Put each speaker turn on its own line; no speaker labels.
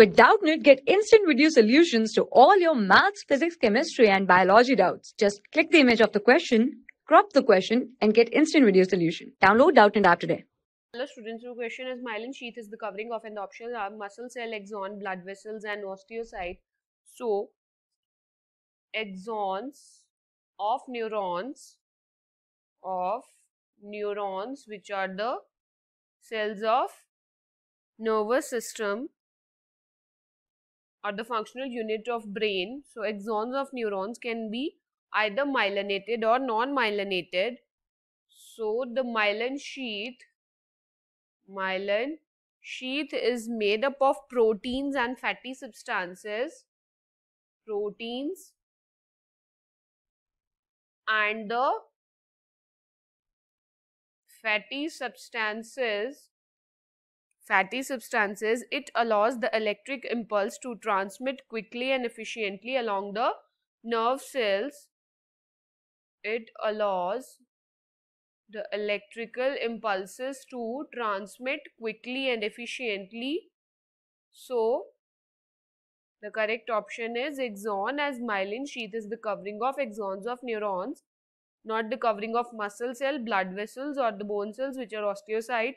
With Doubtnut, get instant video solutions to all your maths, physics, chemistry, and biology doubts. Just click the image of the question, crop the question, and get instant video solution. Download Doubtnut app today.
Hello students, the question is myelin sheath is the covering of and the options are muscle cell, axon, blood vessels and osteocyte. So, axons of neurons of neurons which are the cells of nervous system or the functional unit of brain. So, axons of neurons can be either myelinated or non-myelinated. So, the myelin sheath, myelin sheath is made up of proteins and fatty substances, proteins and the fatty substances fatty substances, it allows the electric impulse to transmit quickly and efficiently along the nerve cells. It allows the electrical impulses to transmit quickly and efficiently. So, the correct option is axon as myelin sheath is the covering of axons of neurons, not the covering of muscle cell, blood vessels or the bone cells which are osteocyte